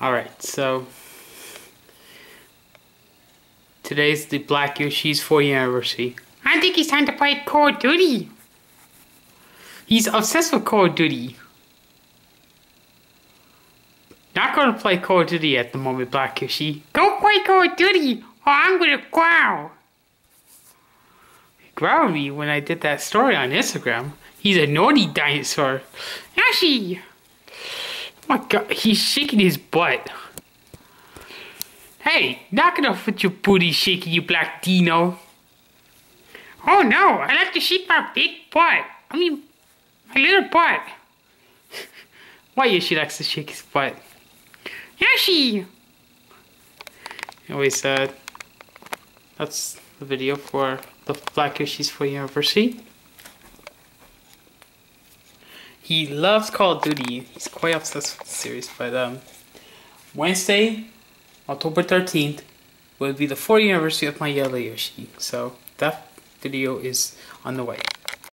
Alright, so today's the Black Yoshi's 4th year anniversary. I think it's time to play Call of Duty. He's obsessed with Call of Duty. Not gonna play Call of Duty at the moment, Black Yoshi. Go play Call of Duty, or I'm gonna growl. He growled me when I did that story on Instagram. He's a naughty dinosaur. Yoshi! My god, he's shaking his butt. Hey, knock it off with your booty shaking, you black dino. Oh no, I like to shake my big butt. I mean, my little butt. Why Yoshi likes to shake his butt? Yoshi! Anyways, uh, that's the video for the Black Yoshi's 4th anniversary. He loves Call of Duty. He's quite obsessed with the series. But um, Wednesday, October 13th, will be the 40th anniversary of my Yellow Yoshi. So that video is on the way.